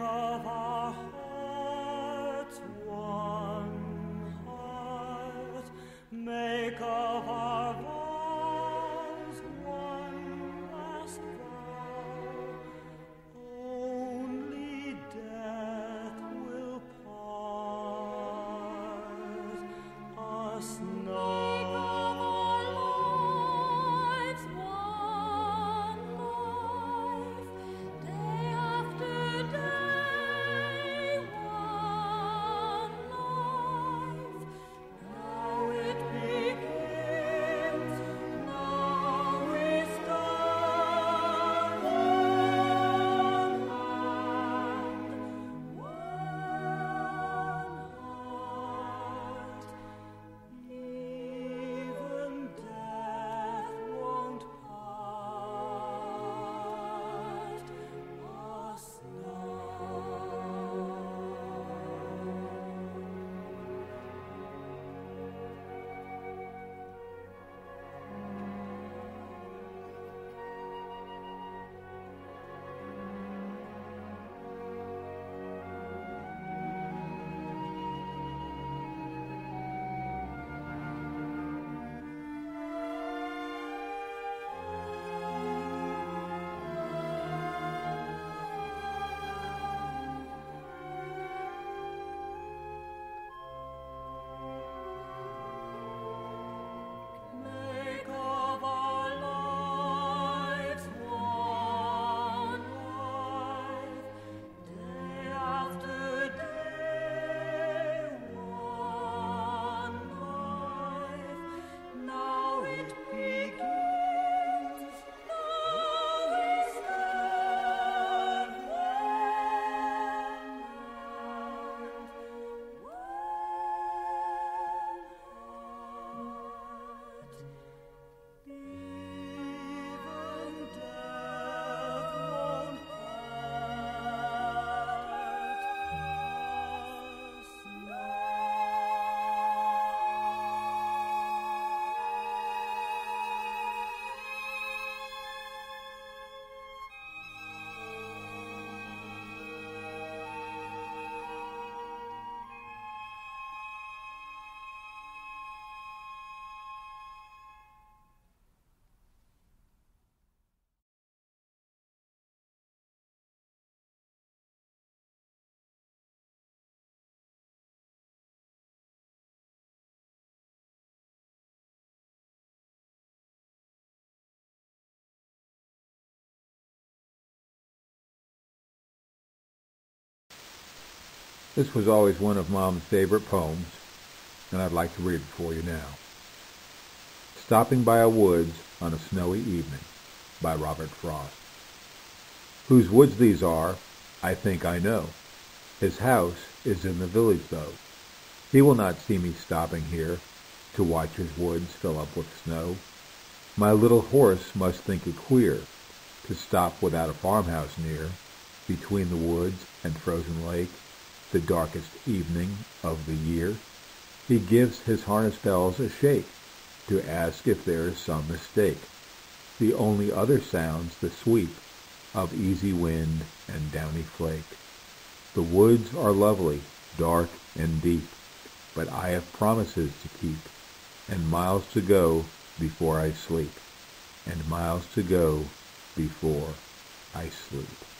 of our hearts one heart, make of our vows one last vow. Only death will part us now. This was always one of Mom's favorite poems, and I'd like to read it for you now. Stopping by a Woods on a Snowy Evening by Robert Frost. Whose woods these are, I think I know. His house is in the village, though. He will not see me stopping here to watch his woods fill up with snow. My little horse must think it queer to stop without a farmhouse near, between the woods and frozen lake, the darkest evening of the year. He gives his harness bells a shake to ask if there is some mistake. The only other sounds the sweep of easy wind and downy flake. The woods are lovely, dark and deep, but I have promises to keep, and miles to go before I sleep, and miles to go before I sleep.